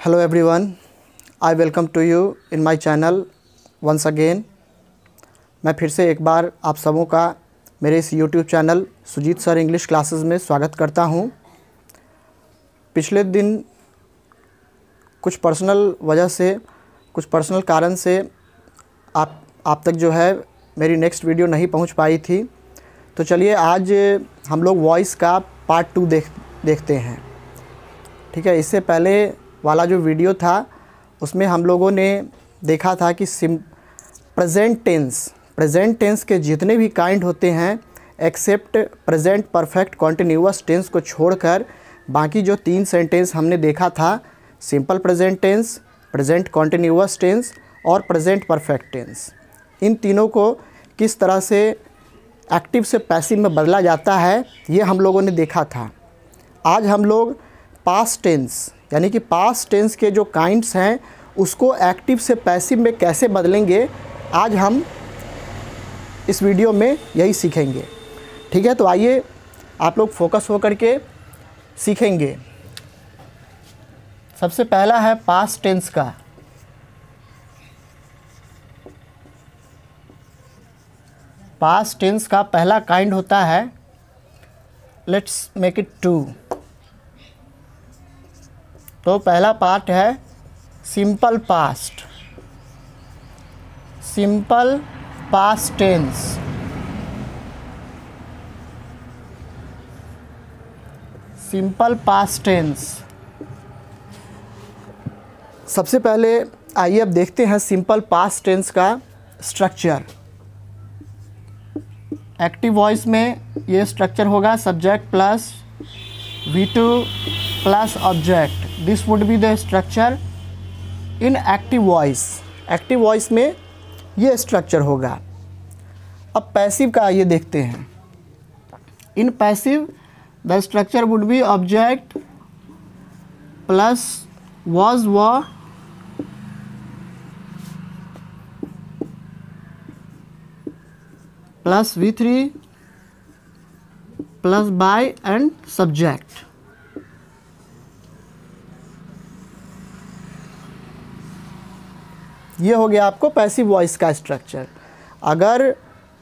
hello, everyone. I welcome to you in my channel once again. मैं फिर से एक बार आप सबों का मेरे इस YouTube channel Sujeet sir English classes में स्वागत करता हूँ। पिछले दिन कुछ पर्सनल वजह से, कुछ पर्सनल कारण से आप आप तक जो है मेरी नेक्स्ट वीडियो नहीं पहुँच पाई थी। तो चलिए आज हम लोग वॉइस का पार्ट टू देख, देखते हैं। ठीक है, इससे पहले वाला जो वीडियो था, उसमें हम लोगों ने देखा था कि sim present tense present tense के जितने भी काइंड होते हैं except present perfect continuous tense को छोड़कर बाकी जो तीन सेंटेंस हमने देखा था simple present tense present continuous tense और प्रेजेंट परफेक्ट टेंस इन तीनों को किस तरह से एक्टिव से पैसिव में बदला जाता है, ये हम लोगों ने देखा था। आज हम लोग पास्ट टेंस यानी कि पास्ट टेंस के जो काइंड्स हैं, उसको एक्टिव से पैसिव में कैसे बदलेंगे, आज हम इस वीडियो में यही सीखेंगे। ठीक है तो आइए आप लोग फोकस होकर के सीखेंगे। सबसे पहला है पास्ट टेंस का। पास्ट टेंस का पहला काइंड होता है लेट्स मेक इट टू तो पहला पार्ट है simple past simple past tense simple past tense सबसे पहले आइए अब देखते हैं सिंपल पास्ट टेंस का स्ट्रक्चर एक्टिव वॉइस में ये स्ट्रक्चर होगा subject plus V two plus object this would be the structure in active voice active voice में ये स्ट्रक्चर होगा। अब पैसिव का ये देखते हैं। In passive the structure would be object plus was were plus V three plus by and ये हो गया आपको पैसिव वॉइस का स्ट्रक्चर अगर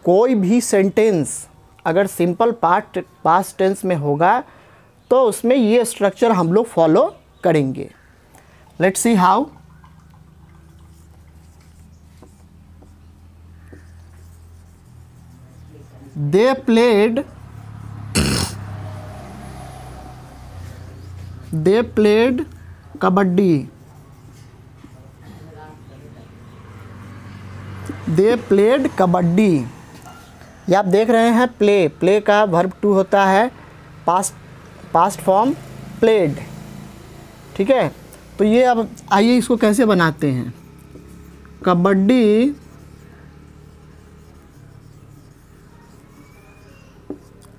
कोई भी सेंटेंस अगर सिंपल पार्ट पास्ट टेंस में होगा तो उसमें ये स्ट्रक्चर हम लोग फॉलो करेंगे. Let's see how they played they played kabaddi they played kabaddi. ये आप देख रहे हैं प्ले। प्ले का वर्ब टू होता है पास्ट पास्ट फॉर्म प्लेड ठीक है? तो ये अब आइए इसको कैसे बनाते हैं? Kabaddi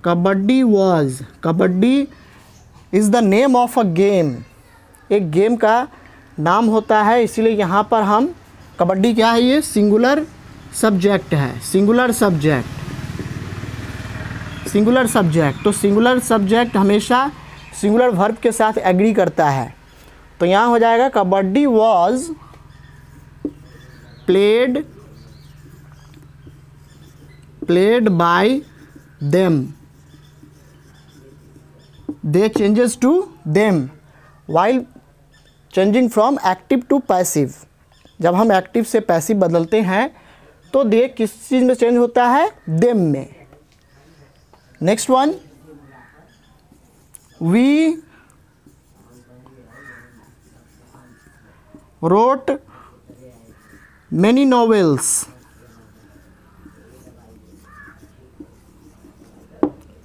kabaddi was kabaddi is the name of a game एक गेम का नाम होता है, इसीलिए यहाँ पर हम कबड्डी क्या है ये? सिंगुलर सब्जेक्ट है। सिंगुलर सब्जेक्ट सिंगुलर सब्जेक्ट तो सिंगुलर सब्जेक्ट हमेशा सिंगुलर वर्ब के साथ एग्री करता है। तो यहाँ हो जाएगा, kabaddi was played played by them they changes to them while changing from active to passive जब हम एक्टिव से पैसिव बदलते हैं तो दे किस चीज़ में चेंज होता है? देम में। Next one we wrote many novels.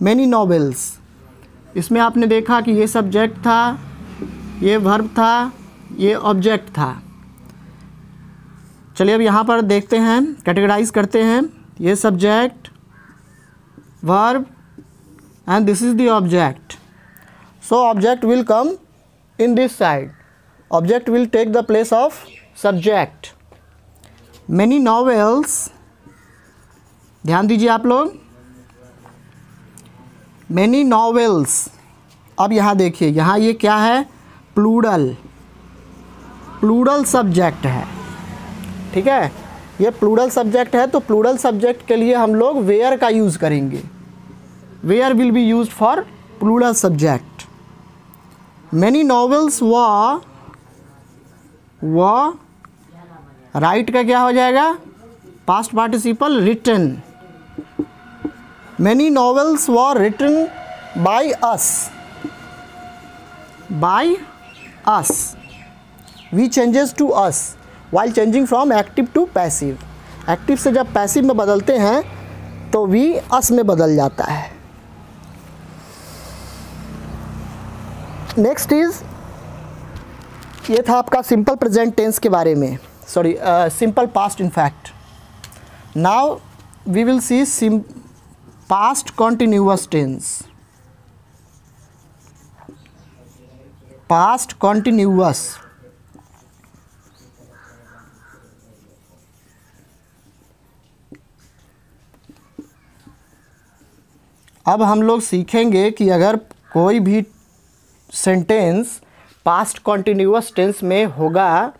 Many novels. इसमें आपने देखा कि ये सब्जेक्ट था, ये वर्ब था, ये ऑब्जेक्ट था। चलिए अब यहाँ पर देखते हैं कैटेगराइज करते हैं। ये subject verb and this is the object so object will come in this side object will take the place of subject many novels ध्यान दीजिए आप लोग। मैनी नॉवेल्स अब यहाँ देखिए, यहाँ ये क्या है? प्लूरल प्लूरल सब्जेक्ट है। ठीक है? ये प्लूरल सब्जेक्ट है तो प्लूरल सब्जेक्ट के लिए हम लोग वेयर का यूज़ करेंगे। Were will be use for plural subject many novels were write का क्या हो जाएगा? Past participle written many novels were written by us by us we changes to us while changing from active to passive active से जब passive में बदलते हैं तो वी अस में बदल जाता है। नेक्स्ट इज़ ये था आपका सिंपल प्रेजेंट टेंस के बारे में। Sorry simple past in fact now we will see sim past continuous tense past continuous अब हम लोग सीखेंगे कि अगर कोई भी सेंटेंस पास्ट कॉन्टिन्यूस टेंस में होगा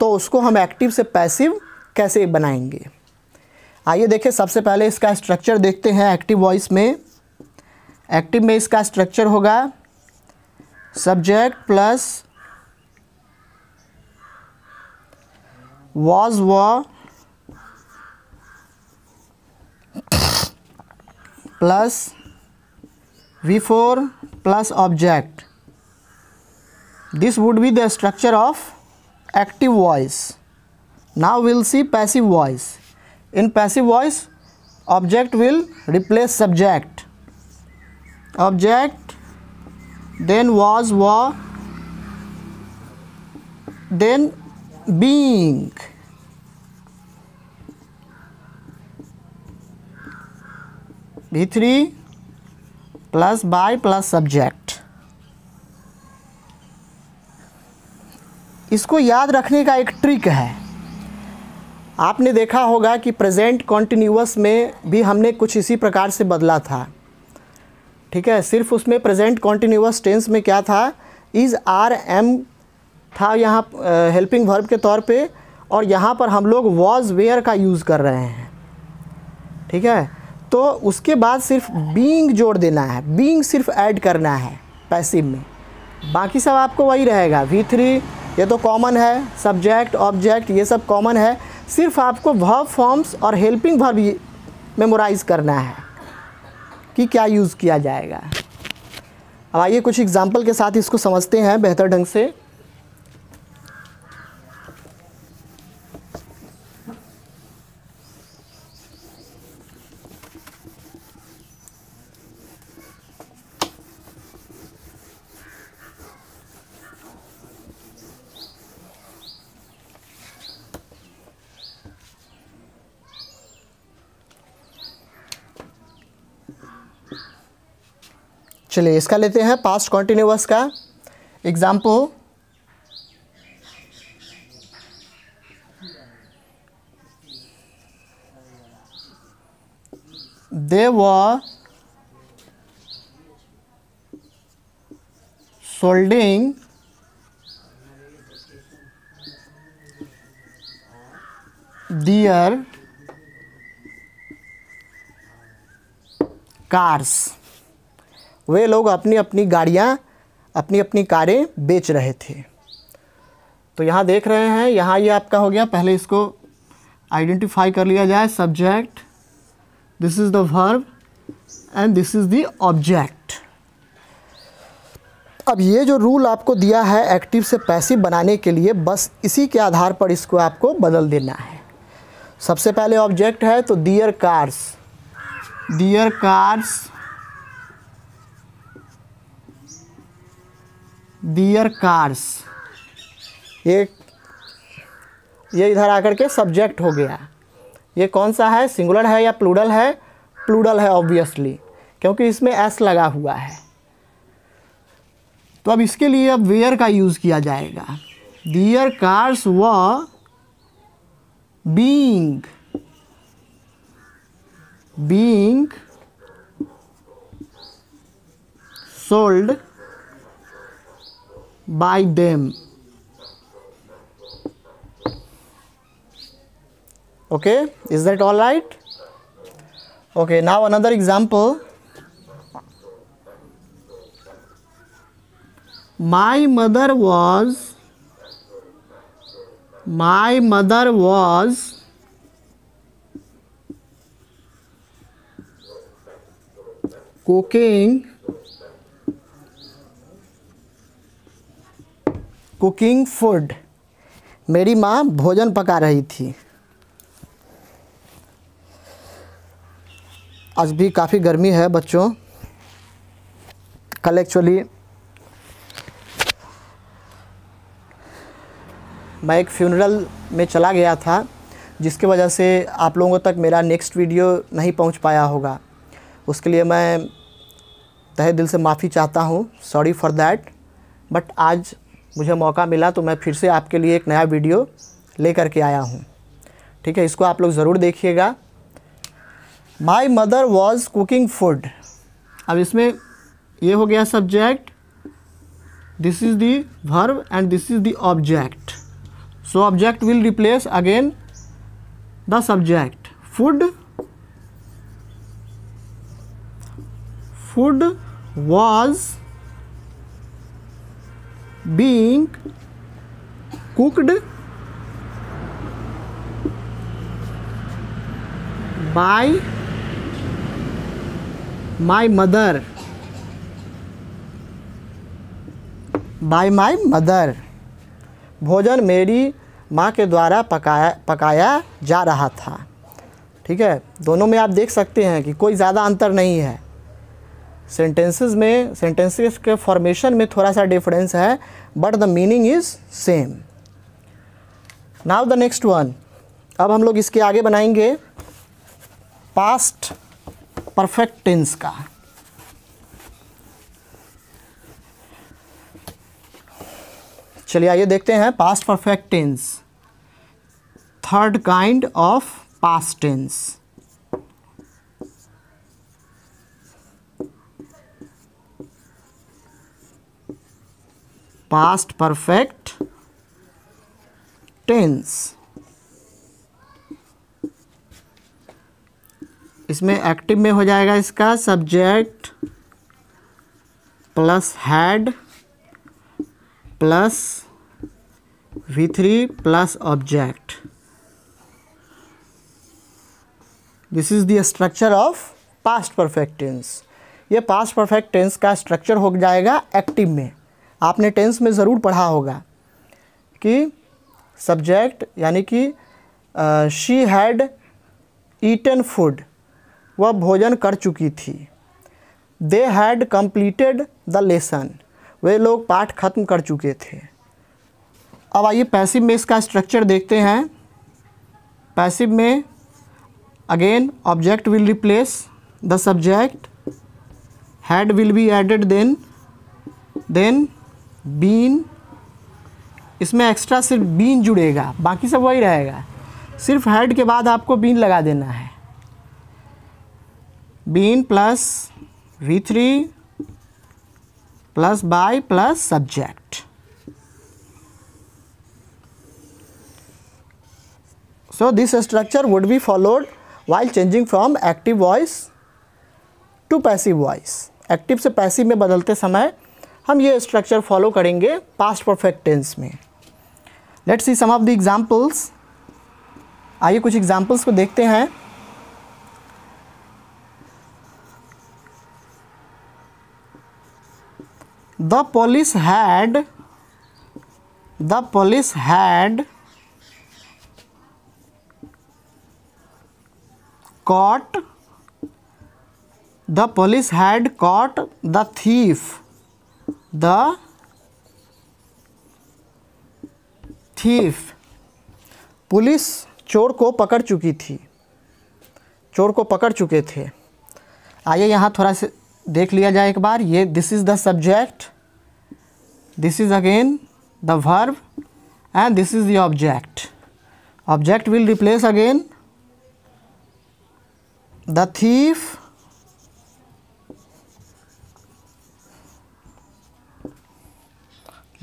तो उसको हम एक्टिव से पैसिव कैसे बनाएँगे? आइए देखें, सबसे पहले इसका स्ट्रक्चर देखते हैं एक्टिव वॉइस में। एक्टिव में इसका स्ट्रक्चर होगा subject plus was were plus V4 plus object. This would be the structure of active voice. Now we'll see passive voice. In passive voice, object will replace subject. Object, then was, was, then being. V3 plus by plus subject इसको याद रखने का एक trick है। आपने देखा होगा कि प्रेजेंट कॉन्टिन्यूस में भी हमने कुछ इसी प्रकार से बदला था। ठीक है? सिर्फ़ उसमें प्रेजेंट कॉन्टिन्यूस टेंस में क्या था? इज़ आर एम था यहाँ हेल्पिंग वर्ब के तौर पे और यहाँ पर हम लोग वॉज़ वेयर का यूज़ कर रहे हैं। ठीक है? तो उसके बाद सिर्फ़ बींग जोड़ देना है। बींग सिर्फ़ ऐड करना है पैसिव में। बाकी सब आपको वही रहेगा। वी थ्री ये तो कॉमन है। सब्जेक्ट ऑब्जेक्ट ये सब कॉमन है। सिर्फ़ आपको वर्ब फॉर्म्स और हेल्पिंग वर्ब मेमोराइज करना है कि क्या यूज़ किया जाएगा। अब आइए कुछ एग्ज़ाम्पल के साथ इसको समझते हैं बेहतर ढंग से। चलिए इसका लेते हैं पास्ट कॉन्टिन्यूस का। Example they were selling their cars वे लोग अपनी अपनी गाड़ियाँ, अपनी अपनी कारें बेच रहे थे। तो यहाँ देख रहे हैं, यहाँ ये आपका हो गया, पहले इसको आइडेंटिफाई कर लिया जाए subject this is the verb and this is the object अब ये जो रूल आपको दिया है एक्टिव से पैसिव बनाने के लिए, बस इसी के आधार पर इसको आपको बदल देना है। सबसे पहले ऑब्जेक्ट है तो their cars their cars their cars ये ये इधर आकर के सब्जेक्ट हो गया। ये कौन सा है? सिंगुलर है या प्लूरल है? प्लूरल है ऑब्वियसली क्योंकि इसमें एस लगा हुआ है। तो अब इसके लिए अब वेयर का यूज़ किया जाएगा। Their cars were being being sold by them. Okay? Is that all right? Okay now another example. My mother was my mother was cooking cooking food. मेरी माँ भोजन पका रही थी। आज भी काफ़ी गर्मी है बच्चों। कल एक्चुअली मैं एक फ्यूनरल में चला गया था, जिसकी वजह से आप लोगों तक मेरा नेक्स्ट वीडियो नहीं पहुँच पाया होगा। उसके लिए मैं तहे दिल से माफ़ी चाहता हूँ। सॉरी फॉर दैट बट आज मुझे मौका मिला तो मैं फिर से आपके लिए एक नया वीडियो लेकर के आया हूँ। ठीक है, इसको आप लोग ज़रूर देखिएगा। My mother was cooking food अब इसमें ये हो गया subject this is the verb and this is the object so object will replace again the subject food food was being cooked by my mother. By my mother. भोजन मेरी माँ के द्वारा पकाया पकाया जा रहा था। ठीक है? दोनों में आप देख सकते हैं कि कोई ज़्यादा अंतर नहीं है। सेंटेंसेस में सेंटेंसेस के फॉर्मेशन में थोड़ा सा डिफरेंस है but the meaning is same now the next one अब हम लोग इसके आगे बनाएँगे पास्ट परफेक्ट टेंस का। चलिए आइए देखते हैं past perfect tense third kind of past tense past perfect tense इसमें एक्टिव में हो जाएगा इसका subject plus had plus V three plus object this is the structure of past perfect tense ये पास्ट परफेक्ट टेंस का structure हो जाएगा active में. आपने टेंस में ज़रूर पढ़ा होगा कि सब्जेक्ट यानी कि शी हैड ईटन फ़ूड वह भोजन कर चुकी थी। They had completed the lesson वे लोग पाठ खत्म कर चुके थे। अब आइए पैसिव में इसका स्ट्रक्चर देखते हैं। पैसिव में again object will replace the subject had will be added then then been, इसमें एक्स्ट्रा सिर्फ़ बीन जुड़ेगा, बाकी सब वही रहेगा। सिर्फ़ हेड के बाद आपको बीन लगा देना है। Been plus V three plus by plus subject so, this structure would be followed while changing from active voice to passive voice active से पैसिव में बदलते समय हम ये स्ट्रक्चर फॉलो करेंगे पास्ट परफेक्ट टेंस में। Let's see some of the examples आइए कुछ एग्जांपल्स को देखते हैं। The police had the police had caught, the police had caught the thief. The thief police चोर को पकड़ चुकी थी। चोर को पकड़ चुके थे। आइए यहाँ थोड़ा से देख लिया जाए एक बार। ये this is the subject this is again the verb and this is the object object will replace again the thief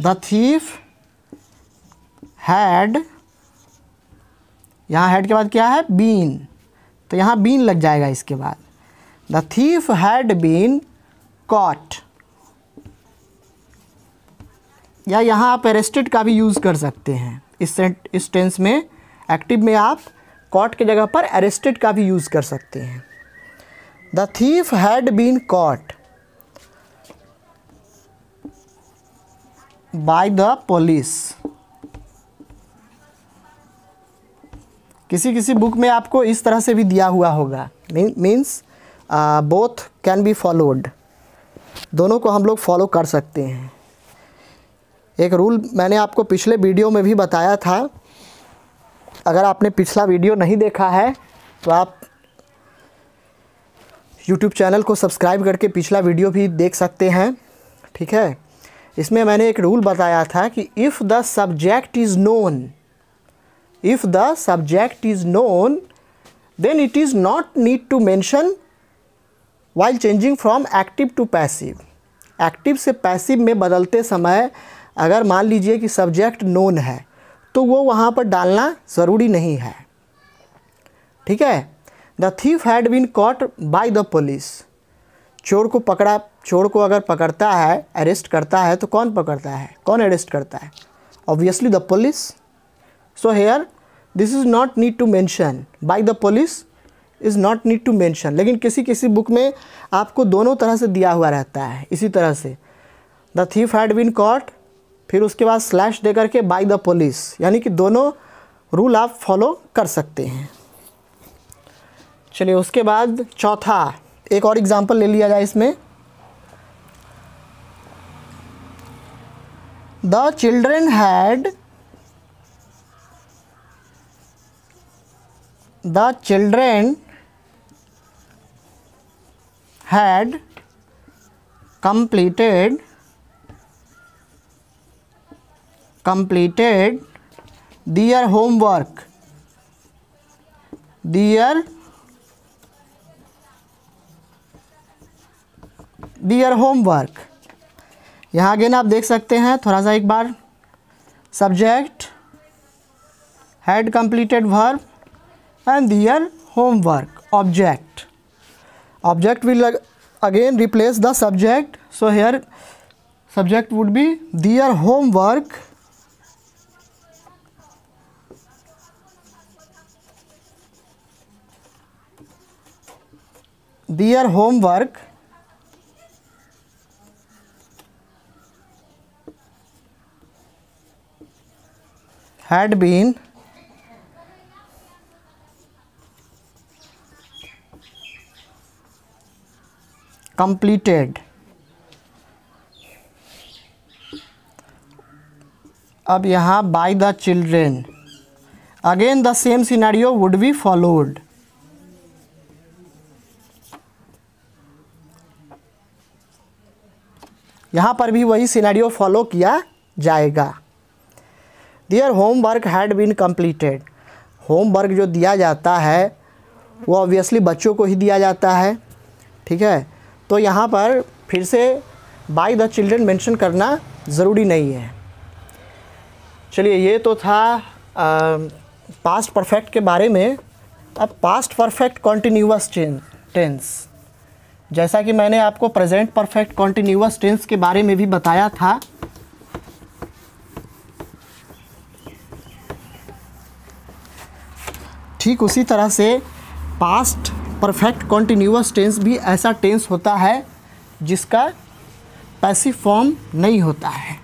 The thief had यहाँ हैड के बाद क्या है? बीन तो यहाँ बीन लग जाएगा इसके बाद। The thief had been caught या यहाँ आप अरेस्टेड का भी यूज़ कर सकते हैं। इस इस टेंस में एक्टिव में आप कॉट के जगह पर अरेस्टेड का भी यूज़ कर सकते हैं। The thief had been caught by the police किसी किसी बुक में आपको इस तरह से भी दिया हुआ होगा। Means both can be followed दोनों को हम लोग फॉलो कर सकते हैं। एक रूल मैंने आपको पिछले वीडियो में भी बताया था। अगर आपने पिछला वीडियो नहीं देखा है तो आप यूट्यूब चैनल को सब्सक्राइब करके पिछला वीडियो भी देख सकते हैं। ठीक है? इसमें मैंने एक रूल बताया था कि if the subject is known if the subject is known then it is not need to mention while changing from active to passive active से पैसिव में बदलते समय अगर मान लीजिए कि सब्जेक्ट नोन है तो वो वहाँ पर डालना ज़रूरी नहीं है। ठीक है? The thief had been caught by the police चोर को पकड़ा, चोर को अगर पकड़ता है अरेस्ट करता है तो कौन पकड़ता है? कौन अरेस्ट करता है? Obviously the police so here this is not need to mention. By the police is not need to mention लेकिन किसी किसी बुक में आपको दोनों तरह से दिया हुआ रहता है, इसी तरह से। The thief had been caught फिर उसके बाद स्लैश दे करके बाई द पुलिस यानी कि दोनों रूल आप फॉलो कर सकते हैं। चलिए उसके बाद चौथा एक और एग्ज़ाम्पल ले लिया जाए इसमें। The children had the children had completed completed their homework their their homework यहाँ अगेन आप देख सकते हैं थोड़ा सा एक बार subject had completed verb and their homework object object will again replace the subject so here subject would be their homework their homework had been completed अब यहाँ by the children again the same scenario would be followed यहाँ पर भी वही scenario follow किया जाएगा their homework had been completed homework जो दिया जाता है, वो ऑब्वियसली बच्चों को ही दिया जाता है, ठीक है? तो यहाँ पर फिर से बाई द चिल्ड्रन मेंशन करना ज़रूरी नहीं है। चलिए, ये तो था पास्ट परफेक्ट के बारे में। अब पास्ट परफेक्ट कॉन्टीन्यूस टेंस जैसा कि मैंने आपको प्रेजेंट परफेक्ट कॉन्टीन्यूस टेंस के बारे में भी बताया था ठीक उसी तरह से पास्ट परफेक्ट कॉन्टीन्यूस टेंस भी ऐसा टेंस होता है जिसका पैसिव फॉर्म नहीं होता है।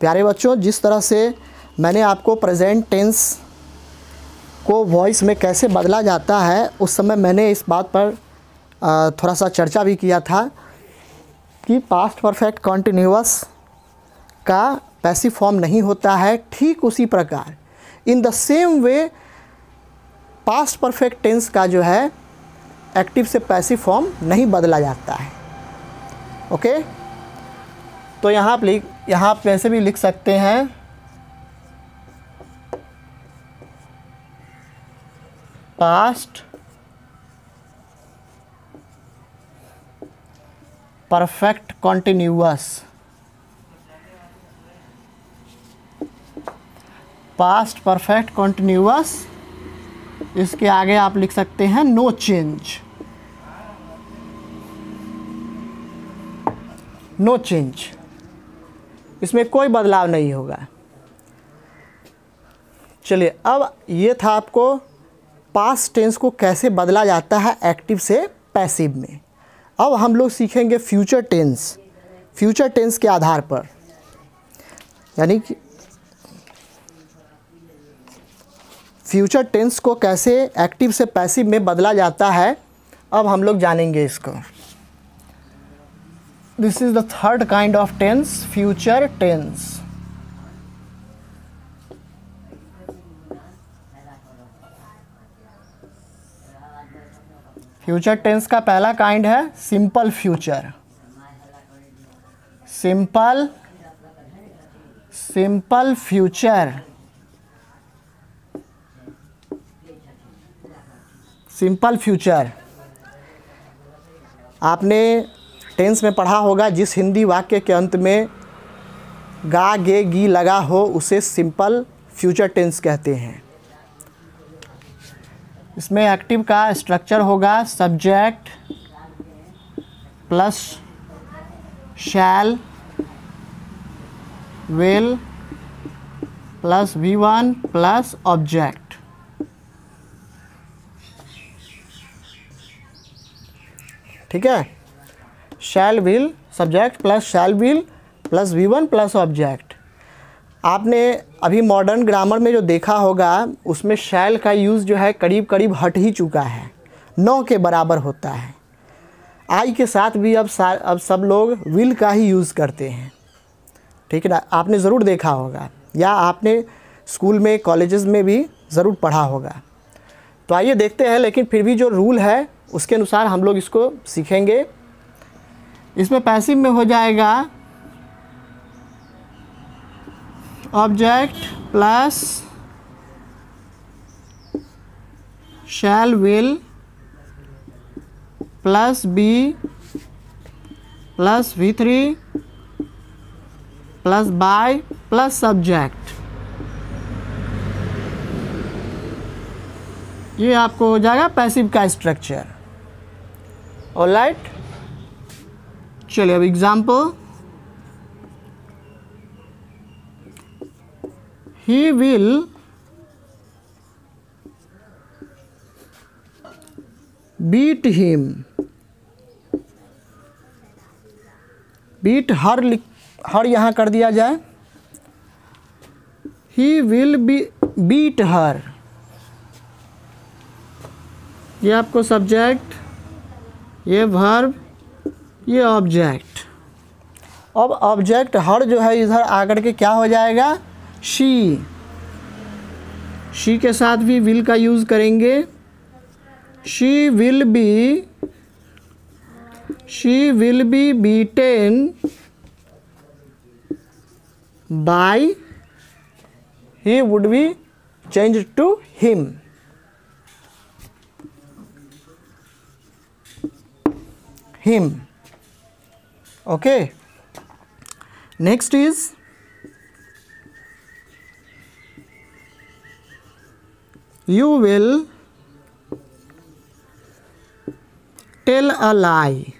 प्यारे बच्चों, जिस तरह से मैंने आपको प्रेजेंट टेंस को वॉइस में कैसे बदला जाता है, उस समय मैंने इस बात पर थोड़ा सा चर्चा भी किया था। कि पास्ट परफेक्ट कॉन्टिन्यूस का पैसिव फॉर्म नहीं होता है, ठीक उसी प्रकार। In the same way past perfect tense का जो है एक्टिव से पैसिव फॉर्म नहीं बदला जाता है। ओके तो यहाँ आप लिख यहाँ आप वैसे भी लिख सकते हैं। Past perfect continuous past perfect continuous इसके आगे आप लिख सकते हैं नो चेंज नो चेंज इसमें कोई बदलाव नहीं होगा. चलिए, अब ये था आपको पास्ट टेंस को कैसे बदला जाता है एक्टिव से पैसिव में. अब हम लोग सीखेंगे फ्यूचर टेंस फ्यूचर टेंस के आधार पर. यानी कि फ्यूचर टेंस को कैसे एक्टिव से पैसिव में बदला जाता है, अब हम लोग जानेंगे इसको. This is the third kind of tense future tense future tense का पहला काइंड है simple future simple simple future simple future आपने टेंस में पढ़ा होगा, जिस हिंदी वाक्य के अंत में गा, गे, गी लगा हो, उसे सिंपल फ्यूचर टेंस कहते हैं। इसमें एक्टिव का स्ट्रक्चर होगा subject plus shall will plus V one plus object ठीक है? Shall will subject plus shall will plus V one plus object आपने अभी मॉडर्न ग्रामर में जो देखा होगा, उसमें शैल का यूज़ जो है करीब करीब हट ही चुका है। नौ के बराबर होता है। आई के साथ भी अब अब सब लोग विल का ही यूज़ करते हैं। ठीक है ना? आपने ज़रूर देखा होगा, या आपने स्कूल में कॉलेजेस में भी ज़रूर पढ़ा होगा। तो आइए देखते हैं, लेकिन फिर भी जो रूल है, उसके अनुसार हम लोग इसको सीखेंगे। इसमें पैसिव में हो जाएगा object plus shall will plus be plus V three plus by plus subject ये आपको हो जाएगा पैसिव का स्ट्रक्चर और लाइट चलिए, अब example will beat him beat her लिख हर यहाँ कर दिया जाए he will be beat her ये आपको सब्जेक्ट ये वर्ब ये ऑब्जेक्ट अब ऑब्जेक्ट हर जो है इधर आकर के क्या हो जाएगा शी शी के साथ भी विल का यूज़ करेंगे। She will be she will be beaten by he would be change to him him. Okay. Next is you will tell a lie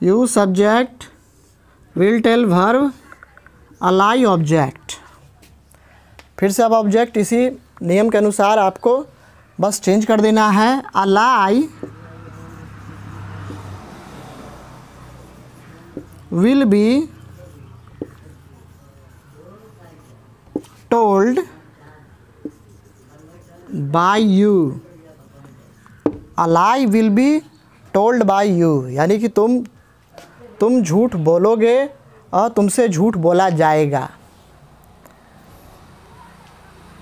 you subject will tell verb a lie object फिर से अब object इसी नियम के अनुसार आपको बस change कर देना है Ali will be told by you Ali will be told by you यानी कि तुम तुम झूठ बोलोगे और तुमसे झूठ बोला जाएगा।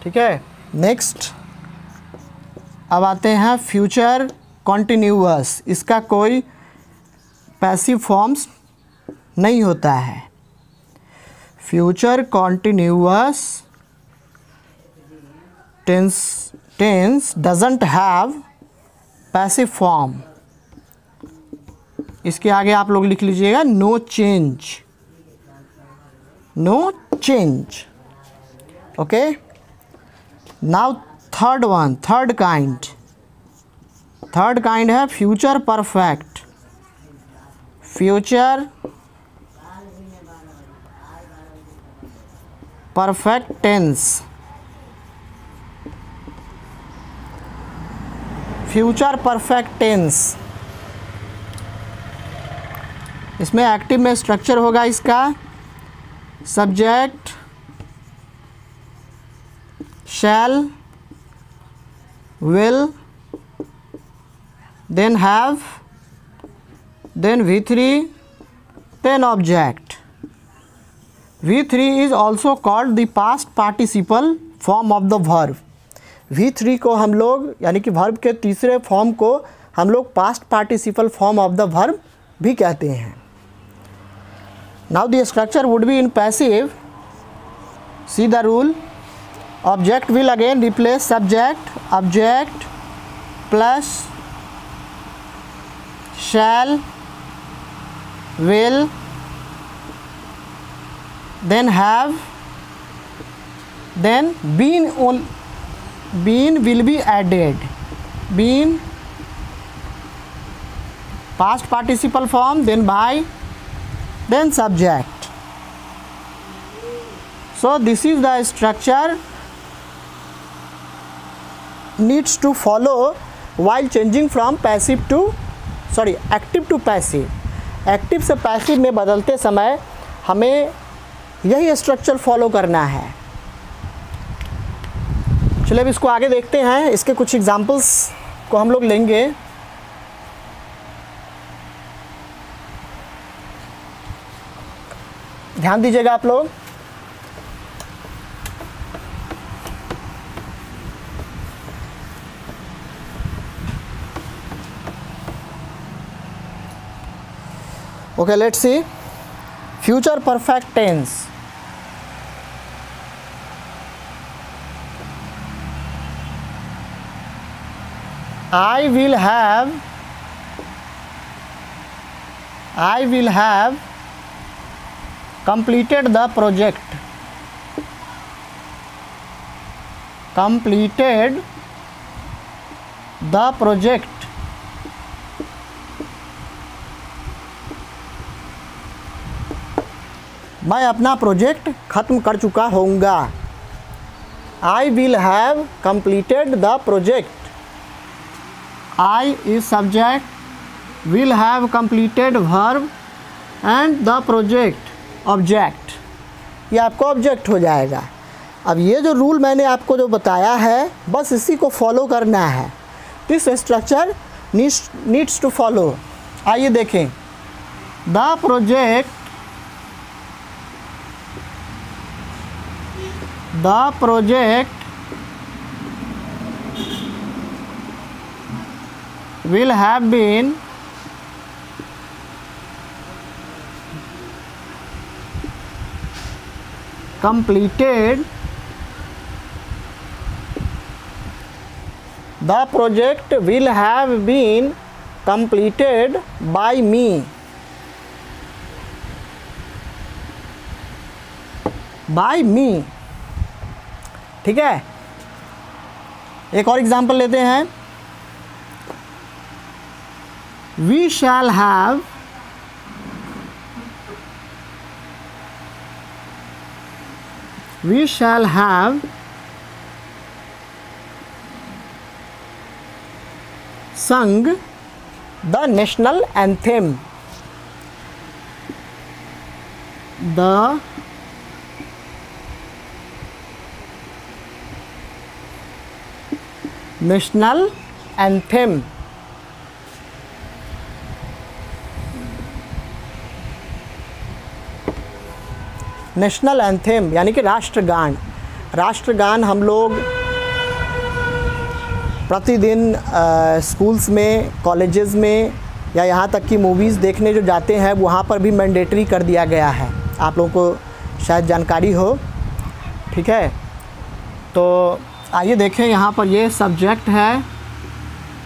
ठीक है? नेक्स्ट अब आते हैं फ्यूचर कॉन्टिन्यूअस इसका कोई पैसिव फॉर्म्स नहीं होता है। Future continuous tense tense doesn't have passive form इसके आगे आप लोग लिख लीजिएगा no change no change okay now third one third kind third kind है future perfect future perfect tense future perfect tense. इसमें एक्टिव में स्ट्रक्चर होगा इसका। Subject shall will then have then V three then object V three is also called the past participle form of the verb v3 को हम लोग, यानी कि verb के तीसरे फॉर्म को हम लोग past participle form of the verb भी कहते हैं। Now the structure would be in passive see the rule object will again replace subject object plus shall, will, then have, then been on been will be added been past participle form then by then subject so this is the structure needs to follow while changing from passive to sorry active to passive active से passive में बदलते समय हमें यही structure follow करना है। चलिए अब इसको आगे देखते हैं। इसके कुछ एग्जांपल्स को हम लोग लेंगे। ध्यान दीजिएगा आप लोग। Okay, let's see. Future perfect tense. I will have I will have completed the project completed the project मैं अपना प्रोजेक्ट ख़त्म कर चुका होऊँगा I will have completed the project I is subject will have completed verb and the project object ये आपको object हो जाएगा। अब ये जो रूल मैंने आपको जो बताया है, बस इसी को फॉलो करना है। This structure needs to follow आइए देखें। The project the project will have been completed the project will have been completed by me by me ठीक है एक और एग्ज़ाम्पल लेते हैं we shall have we shall have sung the national anthem. The national anthem. National anthem, यानी कि राष्ट्रगान। राष्ट्रगान हम लोग प्रतिदिन स्कूल्स में, कॉलेजेस में, या यहाँ तक कि मूवीज़ देखने जो जाते हैं, वहाँ पर भी मैंडेटरी कर दिया गया है। आप लोगों को शायद जानकारी हो। ठीक है? तो आइए देखें, यहाँ पर ये सब्जेक्ट है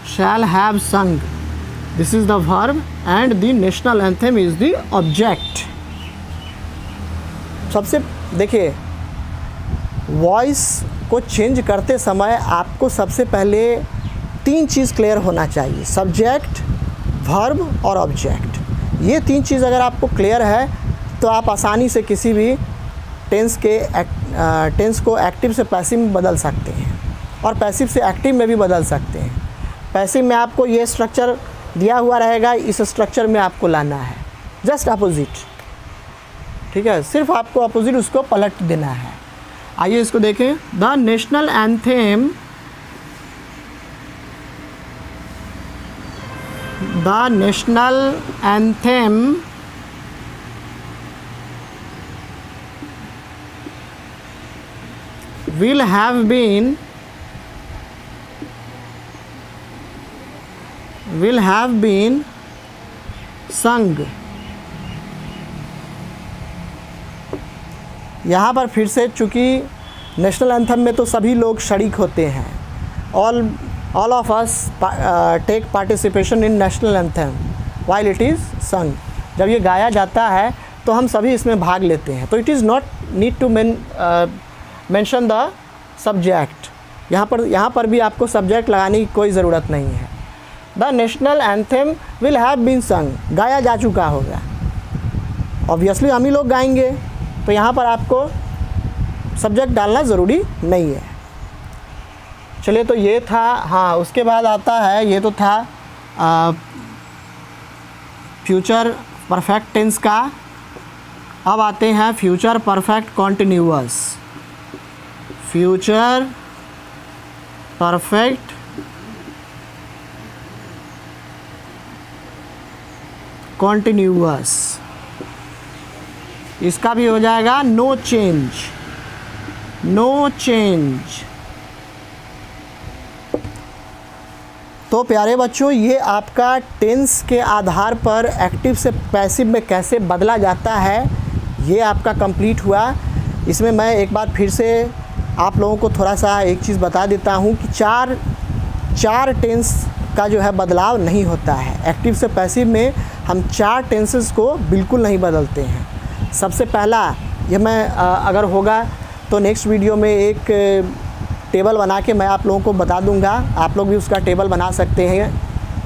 shall have sung this is the verb and the national anthem is the object सबसे, देखिए वॉइस को चेंज करते समय आपको सबसे पहले तीन चीज़ क्लियर होना चाहिए सब्जेक्ट वर्ब और ऑब्जेक्ट ये तीन चीज़ अगर आपको क्लियर है तो आप आसानी से किसी भी टेंस के टेंस को एक्टिव से पैसिव में बदल सकते हैं और पैसिव से एक्टिव में भी बदल सकते हैं। पैसिव में आपको ये स्ट्रक्चर दिया हुआ रहेगा, इस स्ट्रक्चर में आपको लाना है। जस्ट अपोजिट ठीक है? सिर्फ़ आपको अपोजिट उसको पलट देना है। आइए इसको देखें। The national anthem the national anthem will have been, will have been sung यहाँ पर फिर से चूँकि नेशनल एंथम में तो सभी लोग शरीक होते हैं। All all of us take participation in national anthem while it is sung जब ये गाया जाता है तो हम सभी इसमें भाग लेते हैं। तो it is not need to mention the subject यहाँ पर यहाँ पर भी आपको सब्जेक्ट लगाने की कोई ज़रूरत नहीं है। The national anthem will have been sung गाया जा चुका होगा। ऑब्वियसली हम ही लोग गाएँगे। तो यहाँ पर आपको सब्जेक्ट डालना ज़रूरी नहीं है। चलिए तो ये था हाँ उसके बाद आता है, ये तो था फ्यूचर परफेक्ट टेंस का। अब आते हैं future perfect continuous future perfect continuous इसका भी हो जाएगा नो चेंज नो चेंज तो प्यारे बच्चों, ये आपका टेंस के आधार पर एक्टिव से पैसिव में कैसे बदला जाता है, ये आपका कंप्लीट हुआ। इसमें मैं एक बार फिर से आप लोगों को थोड़ा सा एक चीज़ बता देता हूँ कि चार चार टेंस का जो है बदलाव नहीं होता है। एक्टिव से पैसिव में हम चार टेंसेस को बिल्कुल नहीं बदलते हैं। सबसे पहला ये मैं अगर होगा तो नेक्स्ट वीडियो में एक टेबल बना के मैं आप लोगों को बता दूँगा। आप लोग भी उसका टेबल बना सकते हैं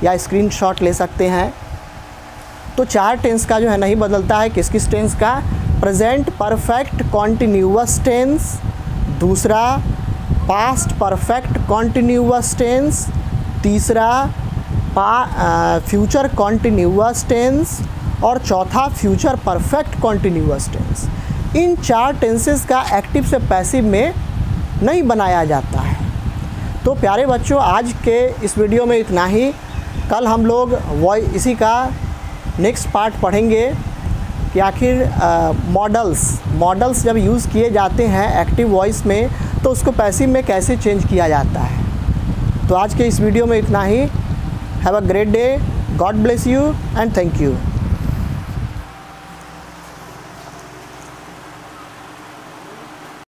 या स्क्रीनशॉट ले सकते हैं। तो चार टेंस का जो है, नहीं बदलता है। किस किस टेंस का? प्रेजेंट परफेक्ट कॉन्टीन्यूस टेंस दूसरा पास्ट परफेक्ट कॉन्टीन्यूस टेंस तीसरा फ्यूचर कॉन्टीन्यूअस टेंस और चौथा फ्यूचर परफेक्ट कॉन्टीन्यूअस टेंस इन चार टेंसेस का एक्टिव से पैसिव में नहीं बनाया जाता है। तो प्यारे बच्चों, आज के इस वीडियो में इतना ही। कल हम लोग वॉइ इसी का नेक्स्ट पार्ट पढ़ेंगे कि आखिर मॉडल्स मॉडल्स जब यूज़ किए जाते हैं एक्टिव वॉइस में तो उसको पैसिव में कैसे चेंज किया जाता है? तो आज के इस वीडियो में इतना ही। Have a great day God bless you and thank you